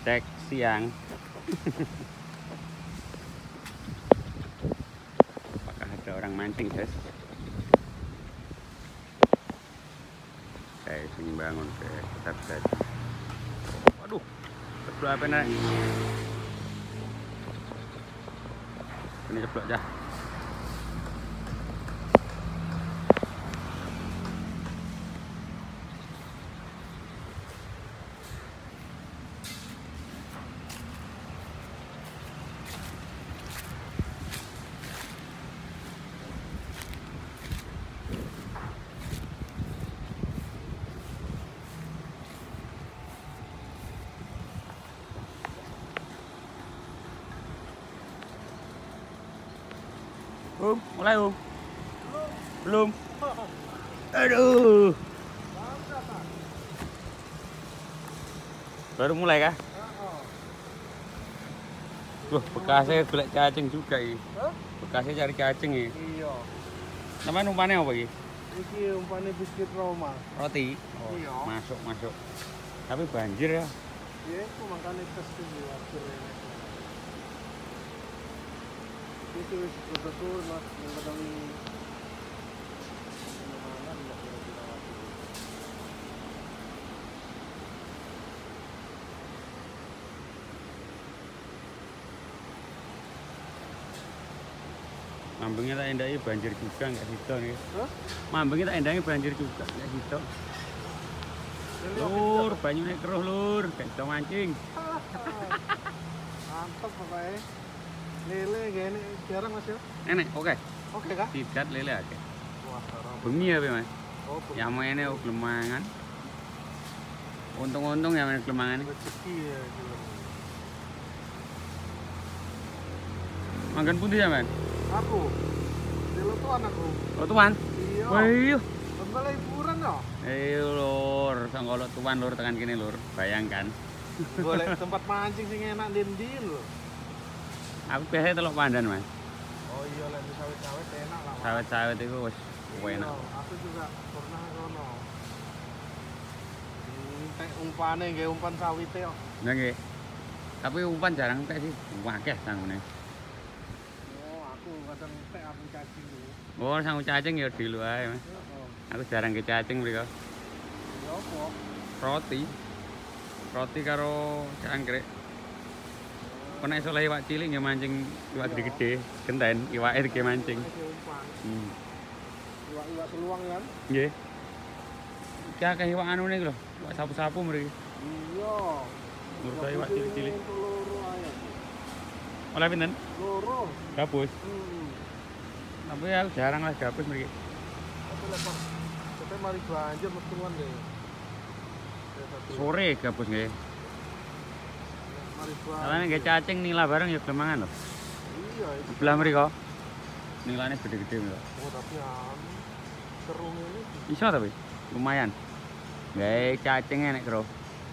cek siang. Apakah ada orang mancing guys guys ini bangun guys tetap saja. Waduh ceplok apa nih ini ceplok dah Um, mulai um. Belum. Aduh. Baru mulai kah? Wah, bekasnya golek cacing juga ini. Bekasnya cari cacing ini. Iya. Namanya umpannya apa ini? Iki umpane biskuit Roma. Roti. Iya. Masuk, masuk. Tapi banjir ya. Iya, aku makane betul mas. Mambengnya tak endahi banjir juga nggak nih. Hah? Mambengnya tak endahi banjir juga nggak oke Lur, banyunya keruh lur, bisa mancing. Mantap pokoknya. Lele gini jarang mas ya. Enek, oke. Oke kah? Tidak lele aja. Wah. Bengi ya, Mas. Oh, Ya mau ini gelemangan. Untung-untung ya main gelemangan. rezeki ya. Makan putih ya, Man? Aku. Dulu tuh anakku. Oh, tuan. Iya. Wih, Tanggal liburan ya. Ayo lur, sanggolo tuan lur tekan kini lur. Bayangkan. Golek tempat mancing sing enak ndi lho. Aku biasanya telok pandan, Mas. Oh iya lek di sawit-sawit enak lah. Sawit-sawit itu wis enak. Aku juga pernah kono. Tek umpane nggih umpan sawit yo. Nah, nggih. Tapi umpan jarang tek sih. Wakeh sanggune. Oh, aku kadang tek aku cacing. Oh, sangu cacing ya di luar, Mas. Oh, Aku jarang ke cacing mriko. ya apa? Roti. Roti karo cangkrik. Kena iso iwak cilik nggih mancing iwak gede-gede, genten iwake iki mancing. Iki umpan. Hmm. Iwak-iwak seluang kan? Nggih. Iki akeh iwak anu nih lho, iwak sapu-sapu mriki. Iya. Saya iwak cilik-cilik. Oleh pinten? Loro. Gabus. Hmm. Tapi aku jarang lah gabus mriki. Tapi lepas. Mari banjir metuan deh. Ya. Sore gabus nggih. Banjir. nggih cacing nila bareng ya gelemangan lho. Iya. Sebelah mriko. Nilane gede-gede lho. Oh, tapi kerung ini Iso tapi lumayan. Gawe cacing enek kro.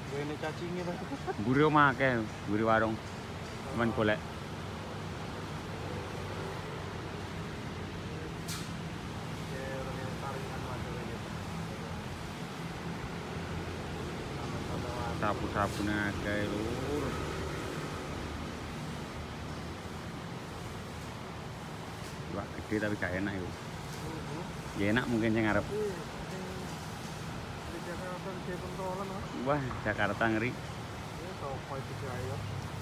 gue ini cacingnya Pak. Mburi omah akeh, mburi warung. Cuman golek. Ya, orang yang Wah, gede tapi gak enak itu. Mhm. Ya enak mungkin sing ngarep. Ah. Wah, Jakarta ngeri. Ya,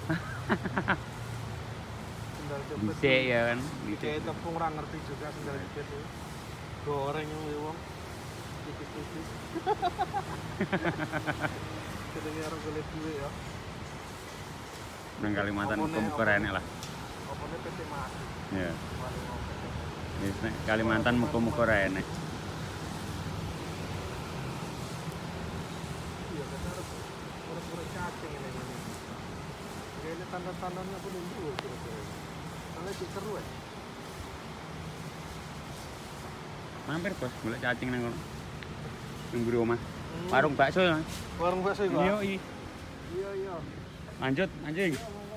jepit. Dhisik ya kan. Dhisik. tepung orang ngerti juga sendal jepit itu. Goreng yang wong. Tipis-tipis. Orang golek duit ya. Nang Kalimantan muka-muka enak lah. Ya. PT. Wis nek Kalimantan muka-muka enak. Iya, kita harus urus-urus cacing ini. ini. Ya, ini tanda-tandanya pun dulu kira-kira. Seru ya. Mampir bos, golek cacing nang kono. Nang omah. Hmm. Warung bakso ya. Warung bakso itu. Iya, iya. Iya, iya. Lanjut, anjing. Iya, iya, iya.